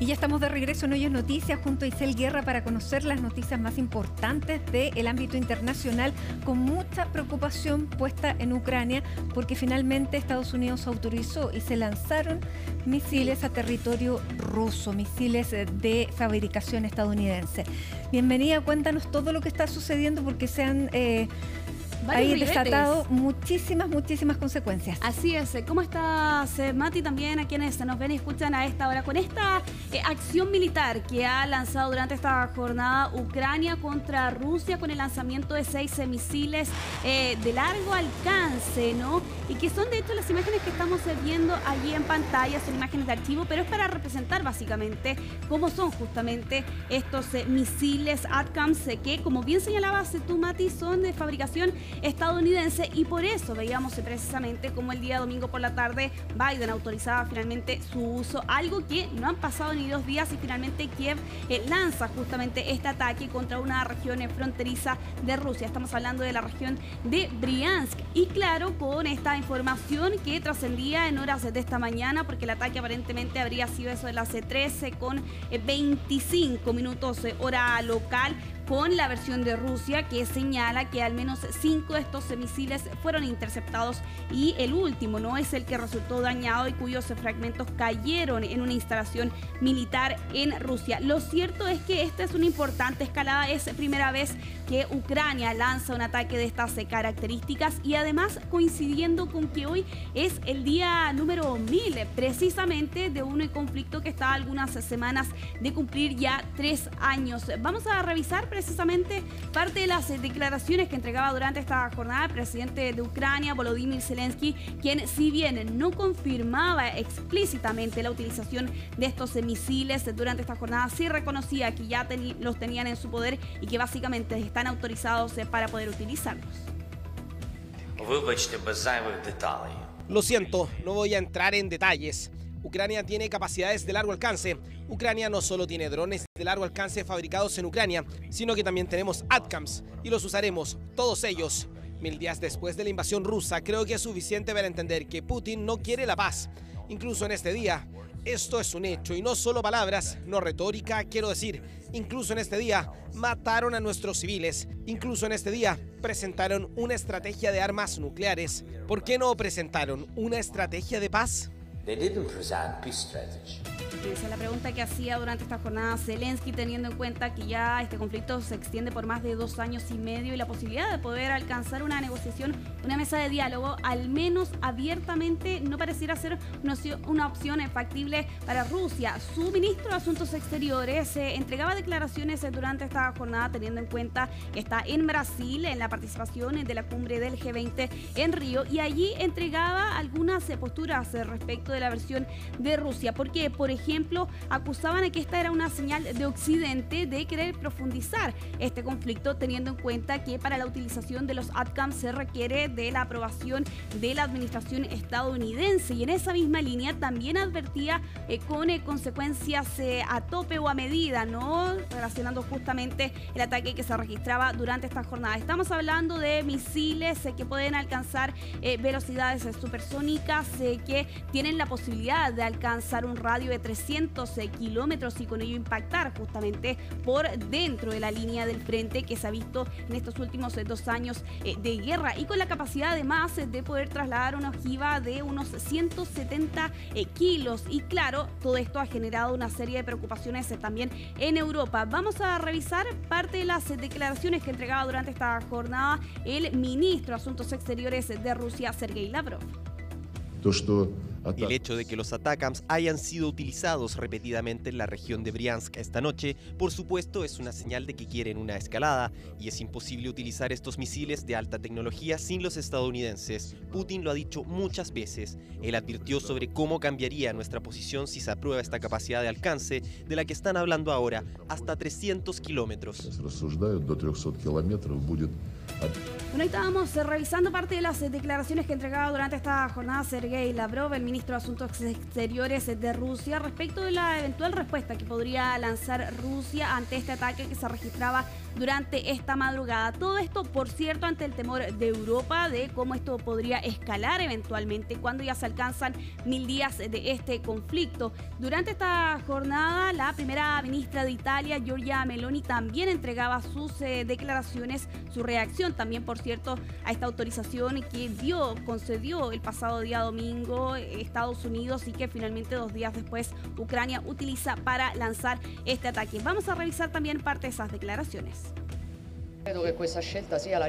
Y ya estamos de regreso en Hoyos Noticias junto a Isel Guerra para conocer las noticias más importantes del ámbito internacional con mucha preocupación puesta en Ucrania porque finalmente Estados Unidos autorizó y se lanzaron misiles a territorio ruso, misiles de fabricación estadounidense. Bienvenida, cuéntanos todo lo que está sucediendo porque se han... Eh, Ahí desatado muchísimas, muchísimas consecuencias. Así es. ¿Cómo estás, eh, Mati? También a quienes nos ven y escuchan a esta hora con esta eh, acción militar que ha lanzado durante esta jornada Ucrania contra Rusia con el lanzamiento de seis misiles eh, de largo alcance, ¿no? Y que son de hecho las imágenes que estamos viendo allí en pantalla, son imágenes de archivo, pero es para representar básicamente cómo son justamente estos misiles ATCAMS que, como bien señalabas tú, Mati, son de fabricación estadounidense y por eso veíamos precisamente como el día domingo por la tarde Biden autorizaba finalmente su uso, algo que no han pasado ni dos días y finalmente Kiev eh, lanza justamente este ataque contra una región fronteriza de Rusia. Estamos hablando de la región de Briansk y claro, con esta información que trascendía en horas de esta mañana porque el ataque aparentemente habría sido eso de las 13 con 25 minutos eh, hora local con la versión de Rusia que señala que al menos cinco de estos misiles fueron interceptados y el último no es el que resultó dañado y cuyos fragmentos cayeron en una instalación militar en Rusia. Lo cierto es que esta es una importante escalada, es primera vez que Ucrania lanza un ataque de estas características y además coincidiendo con que hoy es el día número 1000 precisamente de un conflicto que está algunas semanas de cumplir ya tres años. Vamos a revisar precisamente parte de las declaraciones que entregaba durante esta jornada el presidente de Ucrania, Volodymyr Zelensky, quien si bien no confirmaba explícitamente la utilización de estos misiles durante esta jornada, sí reconocía que ya los tenían en su poder y que básicamente están autorizados eh, para poder utilizarlos. Lo siento, no voy a entrar en detalles. Ucrania tiene capacidades de largo alcance. Ucrania no solo tiene drones de largo alcance fabricados en Ucrania, sino que también tenemos ATCAMS y los usaremos, todos ellos. Mil días después de la invasión rusa, creo que es suficiente para entender que Putin no quiere la paz. Incluso en este día, esto es un hecho y no solo palabras, no retórica, quiero decir, incluso en este día mataron a nuestros civiles, incluso en este día presentaron una estrategia de armas nucleares. ¿Por qué no presentaron una estrategia de paz? They didn't present peace strategy. Esa es la pregunta que hacía durante esta jornada Zelensky, teniendo en cuenta que ya este conflicto se extiende por más de dos años y medio y la posibilidad de poder alcanzar una negociación, una mesa de diálogo, al menos abiertamente, no pareciera ser una opción factible para Rusia. Su ministro de Asuntos Exteriores eh, entregaba declaraciones durante esta jornada, teniendo en cuenta que está en Brasil en la participación de la cumbre del G20 en Río y allí entregaba algunas eh, posturas eh, respecto de la versión de Rusia, porque, por ejemplo, ejemplo, acusaban a que esta era una señal de Occidente de querer profundizar este conflicto, teniendo en cuenta que para la utilización de los ATCAM se requiere de la aprobación de la administración estadounidense. Y en esa misma línea también advertía eh, con eh, consecuencias eh, a tope o a medida, ¿no? Relacionando justamente el ataque que se registraba durante esta jornada. Estamos hablando de misiles que pueden alcanzar velocidades supersónicas, que tienen la posibilidad de alcanzar un radio de 300 kilómetros y con ello impactar justamente por dentro de la línea del frente que se ha visto en estos últimos eh, dos años eh, de guerra y con la capacidad además eh, de poder trasladar una ojiva de unos 170 kilos. Y claro, todo esto ha generado una serie de preocupaciones también en Europa. Vamos a revisar parte de las declaraciones que entregaba durante esta jornada el ministro de Asuntos Exteriores de Rusia, Sergei Lavrov. El hecho de que los Atacams hayan sido utilizados repetidamente en la región de Briansk esta noche, por supuesto, es una señal de que quieren una escalada y es imposible utilizar estos misiles de alta tecnología sin los estadounidenses. Putin lo ha dicho muchas veces. Él advirtió sobre cómo cambiaría nuestra posición si se aprueba esta capacidad de alcance de la que están hablando ahora, hasta 300 kilómetros. Bueno, estábamos eh, revisando parte de las eh, declaraciones que entregaba durante esta jornada Sergei Lavrov, el ministro de Asuntos Exteriores de Rusia, respecto de la eventual respuesta que podría lanzar Rusia ante este ataque que se registraba durante esta madrugada. Todo esto, por cierto, ante el temor de Europa de cómo esto podría escalar eventualmente cuando ya se alcanzan mil días de este conflicto. Durante esta jornada, la primera ministra de Italia, Giorgia Meloni, también entregaba sus eh, declaraciones, su reacción también, por cierto, a esta autorización que dio, concedió el pasado día domingo eh, Estados Unidos y que finalmente dos días después Ucrania utiliza para lanzar este ataque. Vamos a revisar también parte de esas declaraciones.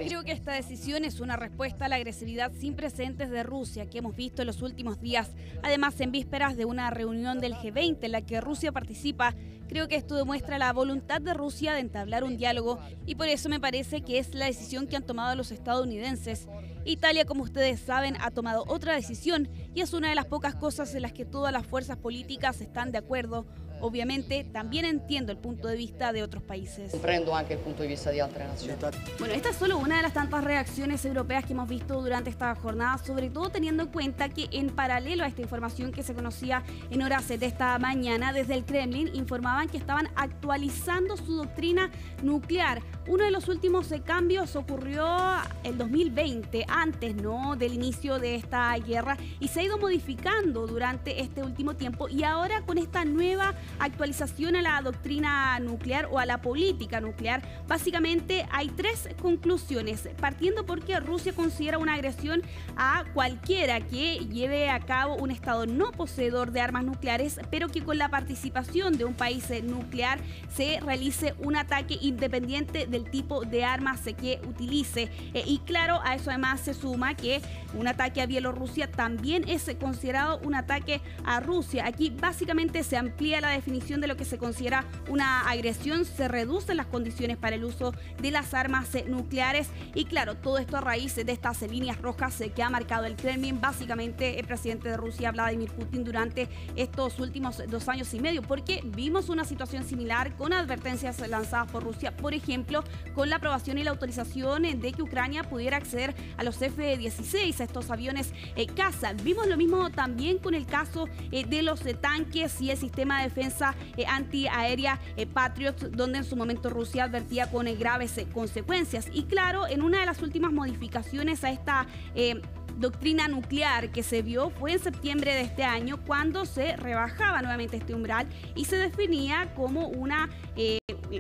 Creo que esta decisión es una respuesta a la agresividad sin precedentes de Rusia que hemos visto en los últimos días. Además, en vísperas de una reunión del G20 en la que Rusia participa, creo que esto demuestra la voluntad de Rusia de entablar un diálogo y por eso me parece que es la decisión que han tomado los estadounidenses. Italia, como ustedes saben, ha tomado otra decisión y es una de las pocas cosas en las que todas las fuerzas políticas están de acuerdo. Obviamente, también entiendo el punto de vista de otros países. Comprendo anche el punto de vista de otras naciones. Bueno, esta es solo una de las tantas reacciones europeas que hemos visto durante esta jornada, sobre todo teniendo en cuenta que en paralelo a esta información que se conocía en horas de esta mañana, desde el Kremlin informaban que estaban actualizando su doctrina nuclear. Uno de los últimos cambios ocurrió en 2020, antes ¿no? del inicio de esta guerra, y se ha ido modificando durante este último tiempo. Y ahora con esta nueva actualización a la doctrina nuclear o a la política nuclear, básicamente hay tres conclusiones, partiendo porque Rusia considera una agresión a cualquiera que lleve a cabo un Estado no poseedor de armas nucleares, pero que con la participación de un país nuclear se realice un ataque independiente del tipo de armas que utilice. Eh, y claro, a eso además se suma que un ataque a Bielorrusia también es considerado un ataque a Rusia. Aquí básicamente se amplía la definición de lo que se considera una agresión, se reducen las condiciones para el uso de las armas eh, nucleares y claro, todo esto a raíz de estas líneas rojas eh, que ha marcado el Kremlin, básicamente el presidente de Rusia, Vladimir Putin, durante estos últimos dos años y medio, porque vimos una situación similar con advertencias lanzadas por Rusia, por ejemplo, con la aprobación y la autorización eh, de que Ucrania pudiera acceder a los F-16, a estos aviones caza. Vimos lo mismo también con el caso de los tanques y el sistema de defensa eh, antiaérea eh, Patriot, donde en su momento Rusia advertía con eh, graves consecuencias. Y claro, en una de las últimas modificaciones a esta doctrina nuclear que se vio fue en septiembre de este año cuando se rebajaba nuevamente este umbral y se definía como una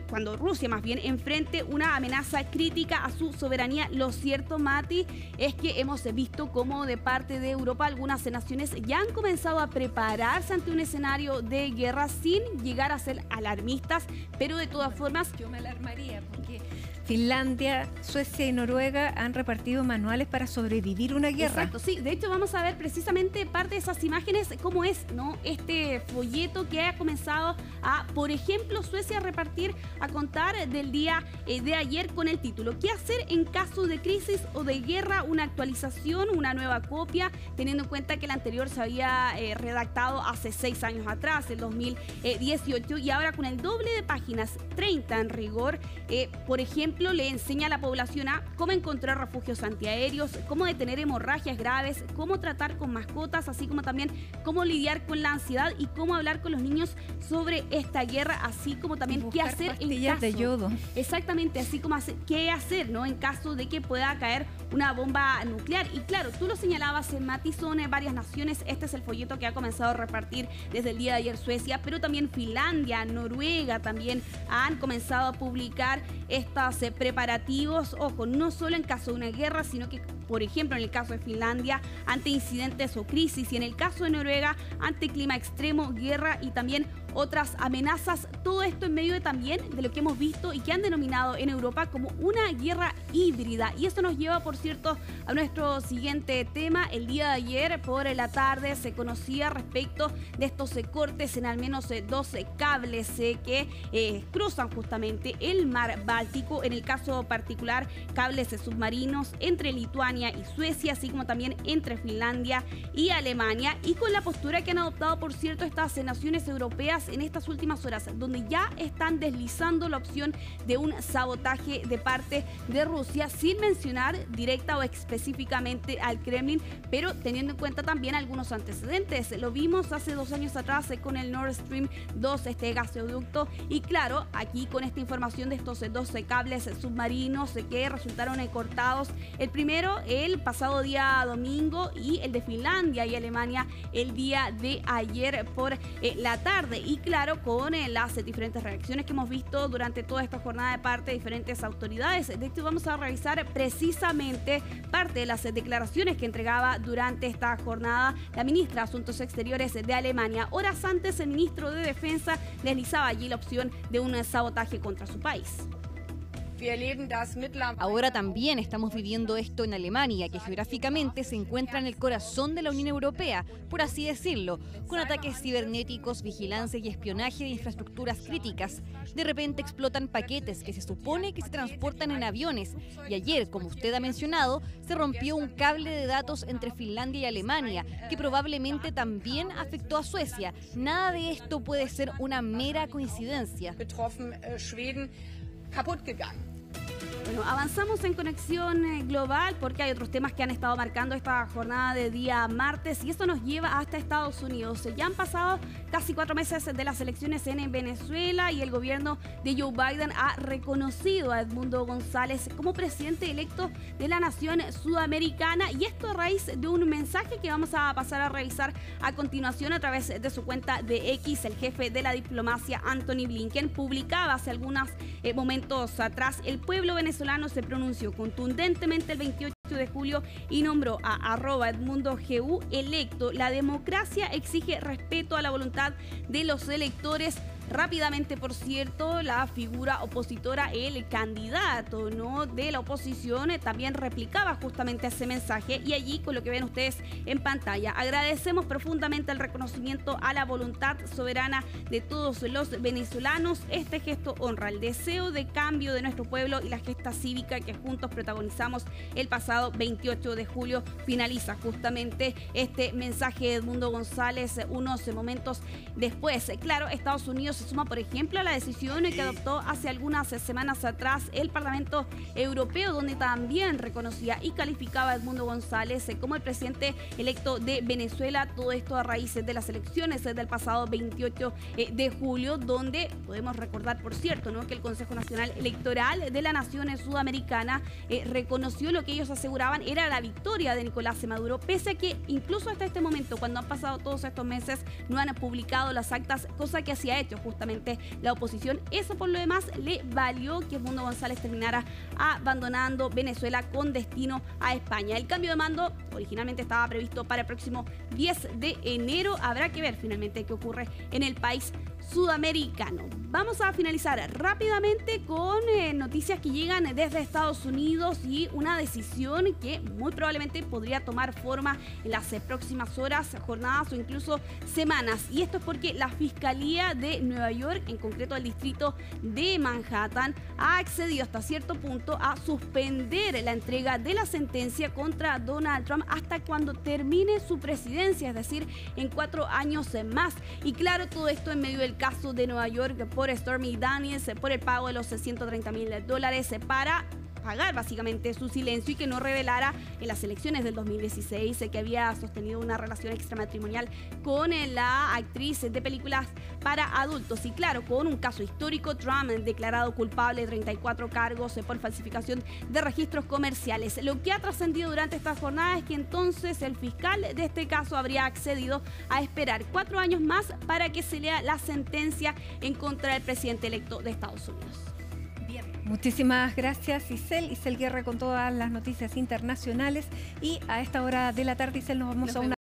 cuando Rusia más bien enfrente una amenaza crítica a su soberanía. Lo cierto, Mati, es que hemos visto cómo de parte de Europa algunas naciones ya han comenzado a prepararse ante un escenario de guerra sin llegar a ser alarmistas, pero de todas formas... Yo me alarmaría porque Finlandia, Suecia y Noruega han repartido manuales para sobrevivir una guerra. Exacto, sí. De hecho, vamos a ver precisamente parte de esas imágenes, cómo es ¿no? este folleto que ha comenzado a, por ejemplo, Suecia a repartir, a contar del día eh, de ayer con el título ¿Qué hacer en caso de crisis o de guerra? Una actualización, una nueva copia, teniendo en cuenta que el anterior se había eh, redactado hace seis años atrás, el 2018, y ahora con el doble de páginas, 30 en rigor. Eh, por ejemplo, le enseña a la población a cómo encontrar refugios antiaéreos, cómo detener hemorragias graves, cómo tratar con mascotas, así como también cómo lidiar con la ansiedad y cómo hablar con los niños sobre esta guerra, así como también qué hacer en caso. de yodo. Exactamente, así como qué hacer, ¿no? En caso de que pueda caer una bomba nuclear. Y claro, tú lo señalabas en Mati, son varias naciones. Este es el folleto que ha comenzado a repartir desde el día de ayer Suecia, pero también Finlandia, Noruega también han comenzado a publicar estas eh, preparativos, ojo, no solo en caso de una guerra, sino que, por ejemplo, en el caso de Finlandia, ante incidentes o crisis, y en el caso de Noruega, ante clima extremo, guerra y también otras amenazas. Todo esto en medio de también de lo que hemos visto y que han denominado en Europa como una guerra híbrida. Y esto nos lleva, por cierto, a nuestro siguiente tema. El día de ayer, por la tarde, se conocía respecto de estos cortes en al menos 12 cables que eh, cruzan justamente el mar Báltico. En el caso particular, cables submarinos entre Lituania y Suecia, así como también entre Finlandia y Alemania. Y con la postura que han adoptado, por cierto, estas naciones europeas en estas últimas horas, donde ya están deslizando la opción de un sabotaje de parte de Rusia, sin mencionar directa o específicamente al Kremlin, pero teniendo en cuenta también algunos antecedentes. Lo vimos hace dos años atrás con el Nord Stream 2, este gasoducto, y claro, aquí con esta información de estos 12 cables submarinos que resultaron cortados. El primero el pasado día domingo y el de Finlandia y Alemania el día de ayer por eh, la tarde. Y claro, con eh, las diferentes reacciones que hemos visto durante toda esta jornada de parte de diferentes autoridades. De hecho, vamos a revisar precisamente parte de las declaraciones que entregaba durante esta jornada la ministra de Asuntos Exteriores de Alemania. Horas antes, el ministro de Defensa deslizaba allí la opción de un sabotaje contra su país. Ahora también estamos viviendo esto en Alemania, que geográficamente se encuentra en el corazón de la Unión Europea, por así decirlo, con ataques cibernéticos, vigilancia y espionaje de infraestructuras críticas. De repente explotan paquetes que se supone que se transportan en aviones y ayer, como usted ha mencionado, se rompió un cable de datos entre Finlandia y Alemania, que probablemente también afectó a Suecia. Nada de esto puede ser una mera coincidencia. Bueno, avanzamos en conexión eh, global porque hay otros temas que han estado marcando esta jornada de día martes y esto nos lleva hasta Estados Unidos. Ya han pasado casi cuatro meses de las elecciones en Venezuela y el gobierno de Joe Biden ha reconocido a Edmundo González como presidente electo de la nación sudamericana y esto a raíz de un mensaje que vamos a pasar a revisar a continuación a través de su cuenta de X. El jefe de la diplomacia, Anthony Blinken, publicaba hace algunos eh, momentos atrás el pueblo venezolano venezolano se pronunció contundentemente el 28 de julio y nombró a arroba Edmundo GU electo. La democracia exige respeto a la voluntad de los electores Rápidamente, por cierto, la figura opositora, el candidato ¿no? de la oposición, eh, también replicaba justamente ese mensaje y allí con lo que ven ustedes en pantalla. Agradecemos profundamente el reconocimiento a la voluntad soberana de todos los venezolanos. Este gesto honra el deseo de cambio de nuestro pueblo y la gesta cívica que juntos protagonizamos el pasado 28 de julio. Finaliza justamente este mensaje de Edmundo González unos momentos después. Claro, Estados Unidos se suma, por ejemplo, a la decisión que adoptó hace algunas semanas atrás el Parlamento Europeo, donde también reconocía y calificaba a Edmundo González como el presidente electo de Venezuela. Todo esto a raíz de las elecciones del pasado 28 eh, de julio, donde podemos recordar, por cierto, ¿no? que el Consejo Nacional Electoral de la Nación Sudamericana eh, reconoció lo que ellos aseguraban era la victoria de Nicolás Maduro, pese a que incluso hasta este momento, cuando han pasado todos estos meses, no han publicado las actas, cosa que hacía hecho justamente la oposición. Eso por lo demás le valió que Mundo González terminara abandonando Venezuela con destino a España. El cambio de mando originalmente estaba previsto para el próximo 10 de enero. Habrá que ver finalmente qué ocurre en el país sudamericano. Vamos a finalizar rápidamente con eh, noticias que llegan desde Estados Unidos y una decisión que muy probablemente podría tomar forma en las eh, próximas horas, jornadas o incluso semanas. Y esto es porque la Fiscalía de Nueva York, en concreto el distrito de Manhattan, ha accedido hasta cierto punto a suspender la entrega de la sentencia contra Donald Trump hasta cuando termine su presidencia, es decir, en cuatro años más. Y claro, todo esto en medio del caso de Nueva York por Stormy Daniels, por el pago de los 130 mil dólares para pagar básicamente su silencio y que no revelara en las elecciones del 2016 que había sostenido una relación extramatrimonial con la actriz de películas para adultos. Y claro, con un caso histórico, Trump declarado culpable de 34 cargos por falsificación de registros comerciales. Lo que ha trascendido durante esta jornada es que entonces el fiscal de este caso habría accedido a esperar cuatro años más para que se lea la sentencia en contra del presidente electo de Estados Unidos. Muchísimas gracias, Isel. Isel Guerra con todas las noticias internacionales. Y a esta hora de la tarde, Isel, nos vamos a una